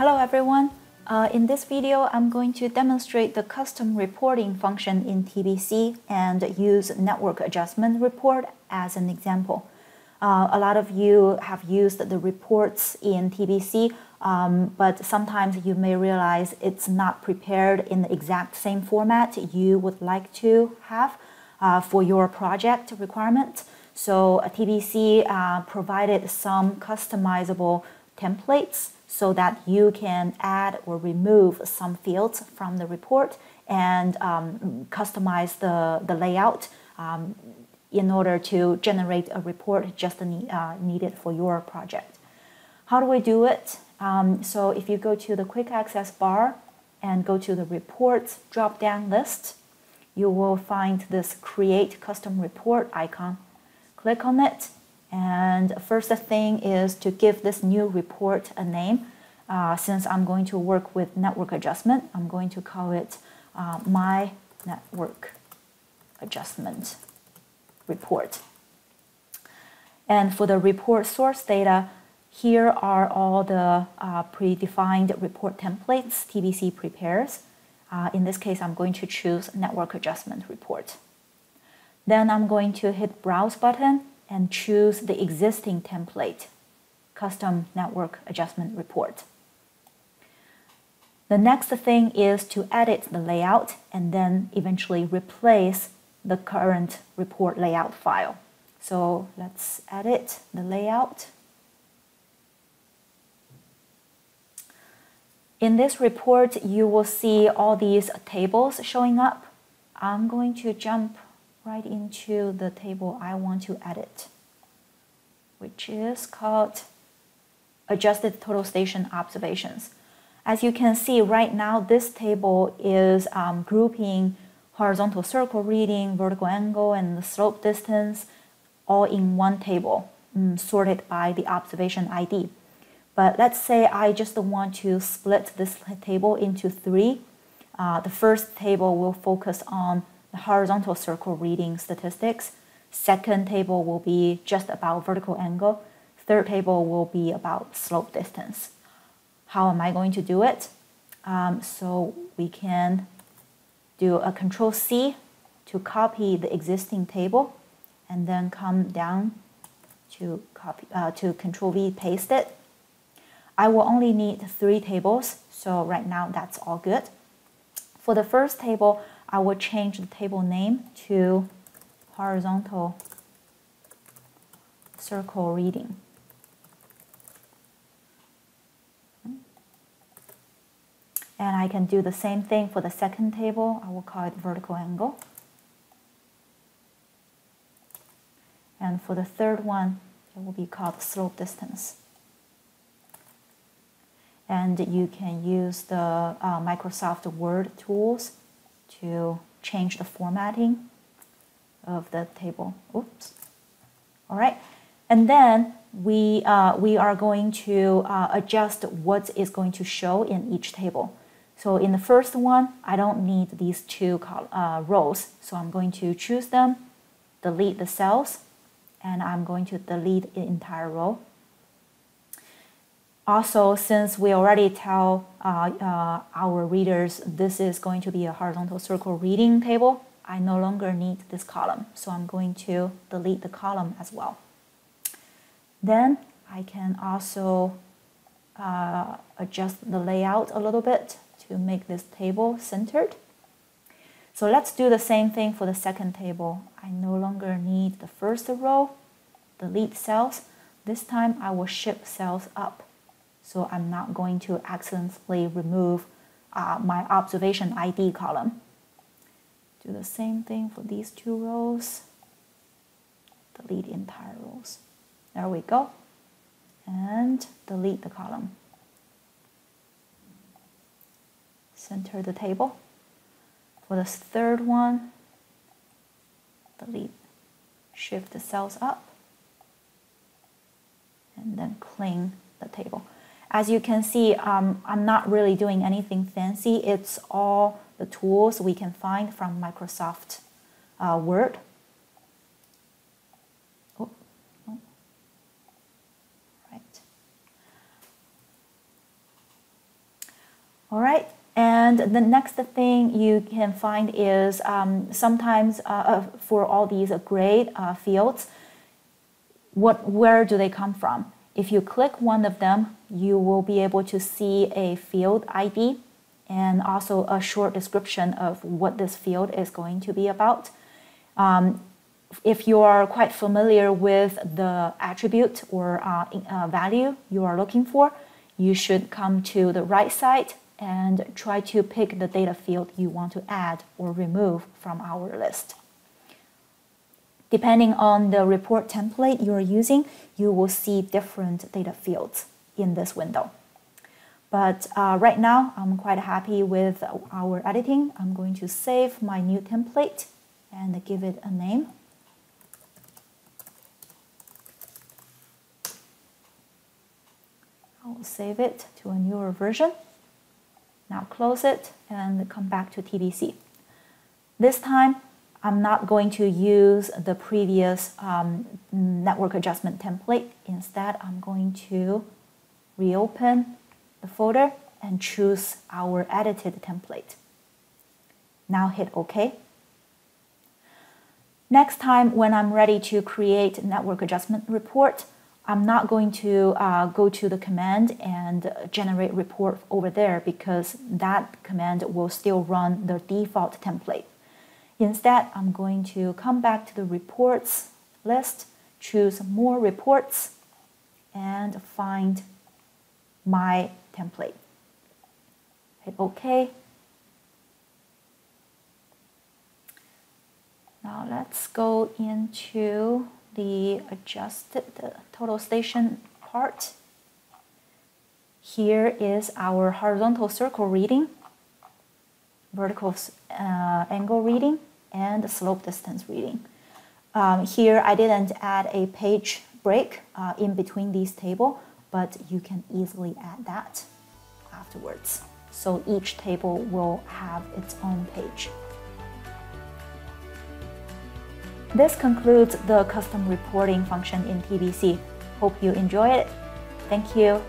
Hello everyone. Uh, in this video, I'm going to demonstrate the custom reporting function in TBC and use network adjustment report as an example. Uh, a lot of you have used the reports in TBC, um, but sometimes you may realize it's not prepared in the exact same format you would like to have uh, for your project requirement. So TBC uh, provided some customizable templates so that you can add or remove some fields from the report and um, customize the, the layout um, in order to generate a report just uh, needed for your project. How do we do it? Um, so if you go to the quick access bar and go to the reports drop down list, you will find this create custom report icon. Click on it and first thing is to give this new report a name. Uh, since I'm going to work with network adjustment, I'm going to call it uh, my network adjustment report. And for the report source data, here are all the uh, predefined report templates TBC prepares. Uh, in this case, I'm going to choose network adjustment report. Then I'm going to hit browse button and choose the existing template, custom network adjustment report. The next thing is to edit the layout and then eventually replace the current report layout file. So let's edit the layout. In this report, you will see all these tables showing up. I'm going to jump right into the table I want to edit, which is called Adjusted Total Station Observations. As you can see right now, this table is um, grouping horizontal circle reading, vertical angle, and the slope distance all in one table, um, sorted by the observation ID. But let's say I just want to split this table into three. Uh, the first table will focus on the horizontal circle reading statistics. Second table will be just about vertical angle. Third table will be about slope distance. How am I going to do it? Um, so we can do a control C to copy the existing table and then come down to copy uh, to control V paste it. I will only need three tables, so right now that's all good. For the first table, I will change the table name to horizontal circle reading. And I can do the same thing for the second table. I will call it vertical angle. And for the third one, it will be called slope distance. And you can use the uh, Microsoft Word tools to change the formatting of the table. Oops. All right. And then we, uh, we are going to uh, adjust what is going to show in each table. So in the first one, I don't need these two uh, rows. So I'm going to choose them, delete the cells, and I'm going to delete the entire row. Also, since we already tell uh, uh, our readers this is going to be a horizontal circle reading table, I no longer need this column. So I'm going to delete the column as well. Then I can also uh, adjust the layout a little bit to make this table centered. So let's do the same thing for the second table. I no longer need the first row, delete cells. This time I will shift cells up so I'm not going to accidentally remove uh, my observation ID column. Do the same thing for these two rows. Delete entire rows. There we go. And delete the column. Center the table. For the third one, delete, shift the cells up, and then clean the table. As you can see, um, I'm not really doing anything fancy. It's all the tools we can find from Microsoft uh, Word. Oh, Right. All right. And the next thing you can find is um, sometimes uh, uh for all these grade uh, fields, what where do they come from? If you click one of them, you will be able to see a field ID and also a short description of what this field is going to be about. Um, if you are quite familiar with the attribute or uh, uh, value you are looking for, you should come to the right side and try to pick the data field you want to add or remove from our list. Depending on the report template you're using, you will see different data fields in this window. But uh, right now, I'm quite happy with our editing. I'm going to save my new template and give it a name. I'll save it to a newer version. Now close it and come back to TBC. This time, I'm not going to use the previous um, network adjustment template. Instead, I'm going to reopen the folder and choose our edited template. Now hit OK. Next time when I'm ready to create network adjustment report, I'm not going to uh, go to the command and generate report over there because that command will still run the default template. Instead, I'm going to come back to the reports list, choose more reports, and find my template. Hit OK. Now let's go into the adjusted the total station part. Here is our horizontal circle reading, vertical uh, angle reading, and slope distance reading. Um, here I didn't add a page break uh, in between these table, but you can easily add that afterwards. So each table will have its own page. This concludes the custom reporting function in TBC. Hope you enjoy it. Thank you.